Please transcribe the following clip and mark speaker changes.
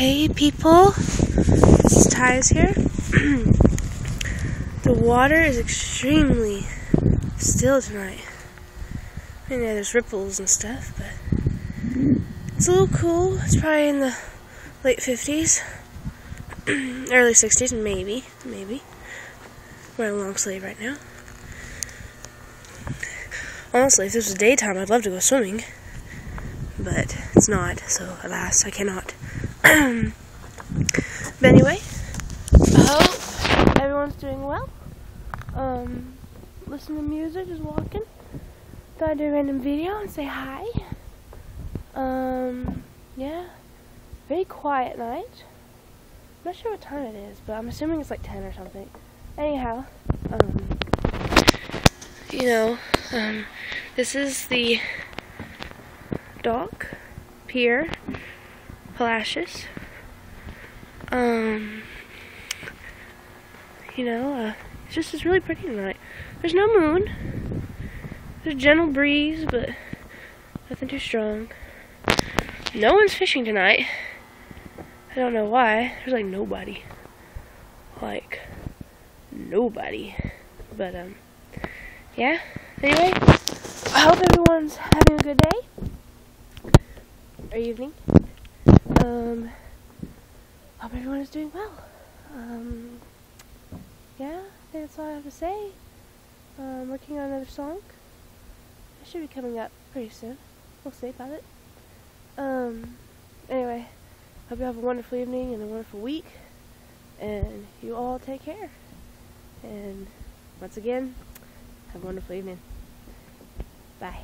Speaker 1: Hey people, this is Tyz here. the water is extremely still tonight. I mean, yeah, there's ripples and stuff, but it's a little cool. It's probably in the late 50s, early 60s, maybe, maybe. We're a long sleeve right now. Honestly, if this was daytime, I'd love to go swimming, but it's not, so alas, I cannot. But anyway, I hope everyone's doing well. Um, listen to music, just walking. Thought I'd do a random video and say hi. Um, yeah, very quiet night. I'm not sure what time it is, but I'm assuming it's like 10 or something. Anyhow, um, you know, um, this is the dock pier Palacios. Um, you know, uh, it's just it's really pretty tonight. There's no moon. There's a gentle breeze, but nothing too strong. No one's fishing tonight. I don't know why. There's like nobody. Like nobody. But um yeah. Anyway, I hope everyone's having a good day or evening. Um, hope everyone is doing well. Um, yeah, I think that's all I have to say. I'm um, working on another song. It should be coming up pretty soon. We'll see about it. Um, anyway, hope you have a wonderful evening and a wonderful week. And you all take care. And once again, have a wonderful evening. Bye.